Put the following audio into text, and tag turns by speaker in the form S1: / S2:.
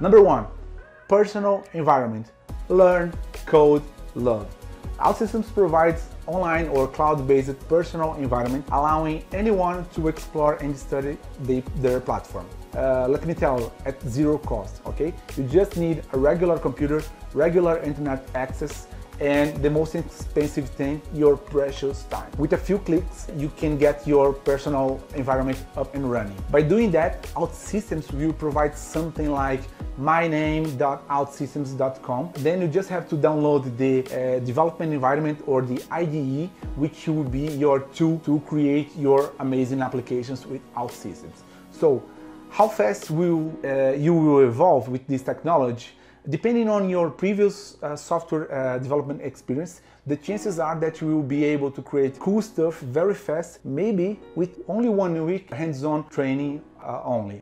S1: Number one, personal environment. Learn, code, love. OutSystems provides online or cloud-based personal environment, allowing anyone to explore and study the, their platform. Uh, let me tell you, at zero cost, okay? You just need a regular computer, regular internet access, and the most expensive thing, your precious time. With a few clicks, you can get your personal environment up and running. By doing that, OutSystems will provide something like myname.outsystems.com. Then you just have to download the uh, development environment or the IDE, which will be your tool to create your amazing applications with OutSystems. So, how fast will uh, you will evolve with this technology? Depending on your previous uh, software uh, development experience, the chances are that you will be able to create cool stuff very fast, maybe with only one week hands-on training uh, only.